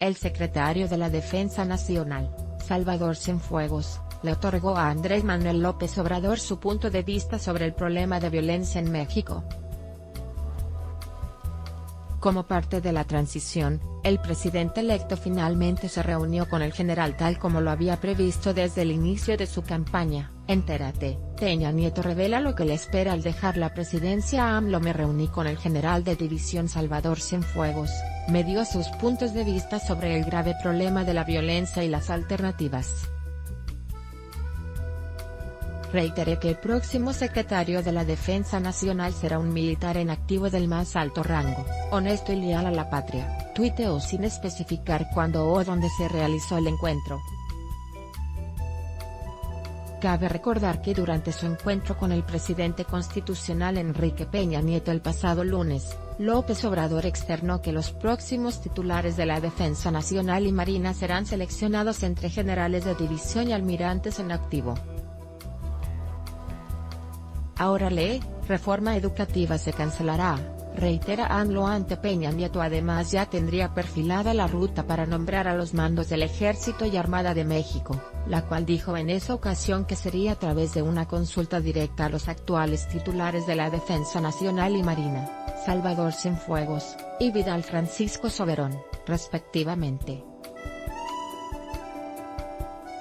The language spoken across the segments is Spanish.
el secretario de la Defensa Nacional, Salvador Cienfuegos, le otorgó a Andrés Manuel López Obrador su punto de vista sobre el problema de violencia en México. Como parte de la transición, el presidente electo finalmente se reunió con el general tal como lo había previsto desde el inicio de su campaña. Entérate, Peña Nieto revela lo que le espera al dejar la presidencia AMLO me reuní con el general de división Salvador Cienfuegos, me dio sus puntos de vista sobre el grave problema de la violencia y las alternativas. Reiteré que el próximo secretario de la Defensa Nacional será un militar en activo del más alto rango, honesto y leal a la patria, tuiteó sin especificar cuándo o dónde se realizó el encuentro. Cabe recordar que durante su encuentro con el presidente constitucional Enrique Peña Nieto el pasado lunes, López Obrador externó que los próximos titulares de la Defensa Nacional y Marina serán seleccionados entre generales de división y almirantes en activo. Ahora lee, reforma educativa se cancelará, reitera ANLO ante Peña Nieto además ya tendría perfilada la ruta para nombrar a los mandos del Ejército y Armada de México, la cual dijo en esa ocasión que sería a través de una consulta directa a los actuales titulares de la Defensa Nacional y Marina, Salvador Cienfuegos, y Vidal Francisco Soberón, respectivamente.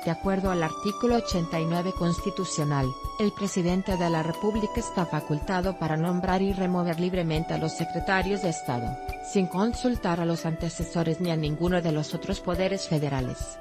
De acuerdo al artículo 89 constitucional, el presidente de la República está facultado para nombrar y remover libremente a los secretarios de Estado, sin consultar a los antecesores ni a ninguno de los otros poderes federales.